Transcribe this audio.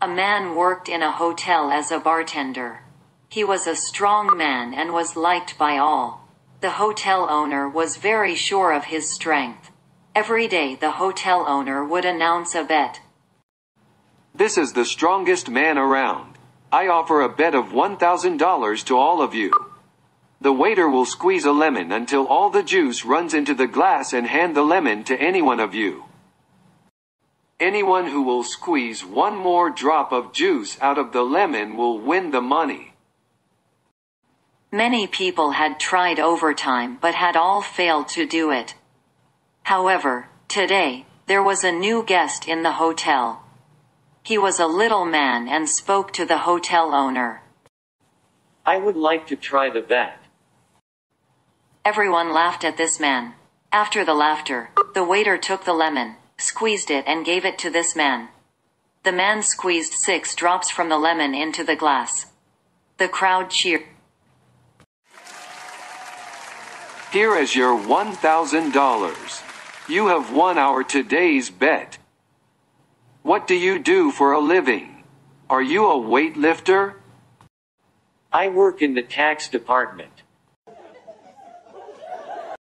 A man worked in a hotel as a bartender. He was a strong man and was liked by all. The hotel owner was very sure of his strength. Every day the hotel owner would announce a bet. This is the strongest man around. I offer a bet of $1,000 to all of you. The waiter will squeeze a lemon until all the juice runs into the glass and hand the lemon to any one of you. Anyone who will squeeze one more drop of juice out of the lemon will win the money. Many people had tried overtime but had all failed to do it. However, today, there was a new guest in the hotel. He was a little man and spoke to the hotel owner. I would like to try the bet. Everyone laughed at this man. After the laughter, the waiter took the lemon, squeezed it and gave it to this man. The man squeezed six drops from the lemon into the glass. The crowd cheered. Here is your $1,000. You have won our today's bet. What do you do for a living? Are you a weightlifter? I work in the tax department.